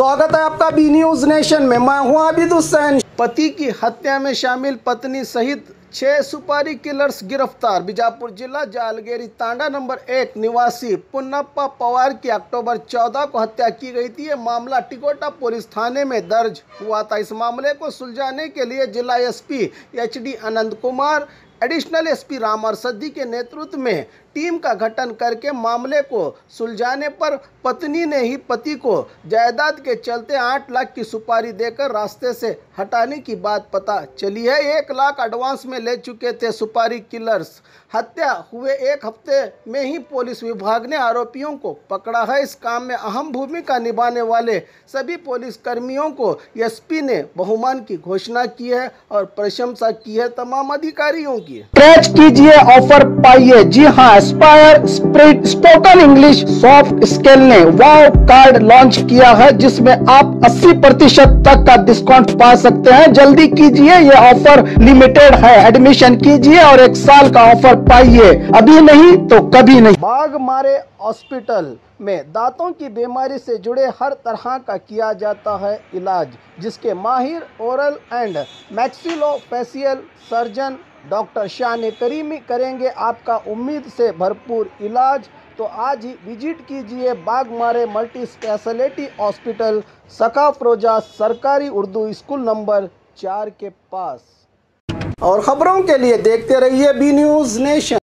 स्वागत है आपका बी न्यूज़ नेशन में। मैं हूँ आबिद हुसैन। पति की हत्या में शामिल पत्नी सहित छह सुपारी किलर्स गिरफ़्तार। बीजापुर जिला जालगेरी तांडा नंबर एक निवासी पुन्नप्पा पवार की अक्टूबर 14 को हत्या की गई थी। ये मामला टिकोटा पुलिस थाने में दर्ज हुआ था। इस मामले को सुलझाने के लिए जिला SP H D Anand Kumar additional SP Ram अरसद्दी के नेतृत्व में टीम का गठन करके मामले को सुलझाने पर पत्नी ने ही पति को जायदाद के चलते आठ लाख की सुपारी देकर रास्ते से हटाने की बात पता चली है। एक लाख एडवांस में ले चुके थे सुपारी किलर्स। हत्या हुए एक हफ़्ते में ही पुलिस विभाग ने आरोपियों को पकड़ा है। इस काम में अहम भूमिका निभाने वाले सभी पुलिस कर्मियों को एसपी ने बहुमान की घोषणा की है और प्रशंसा की है तमाम अधिकारियों की। स्क्रैच कीजिए ऑफ़र पाइए। जी हाँ aspire spirit spoken English soft skill ने वाव कार्ड लॉन्च किया है जिसमें आप 80 प्रतिशत तक का डिस्काउंट पा सकते हैं। जल्दी कीजिए ये ऑफ़र लिमिटेड है। एडमिशन कीजिए और एक साल का ऑफ़र पाइए। अभी नहीं तो कभी नहीं। बाघ मारे हॉस्पिटल में दांतों की बीमारी से जुड़े हर तरह का किया जाता है इलाज जिसके माहिर oral and maxillofacial surgeon doctor Shah ने करीमी करेंगे आपका उम्मीद से भरपूर इलाज। तो आज ही विज़िट कीजिए बागमारे मल्टी स्पेशलिटी हॉस्पिटल सकाफरोजा सरकारी उर्दू स्कूल नंबर चार के पास। और खबरों के लिए देखते रहिए बी न्यूज़ नेशन।